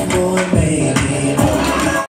and.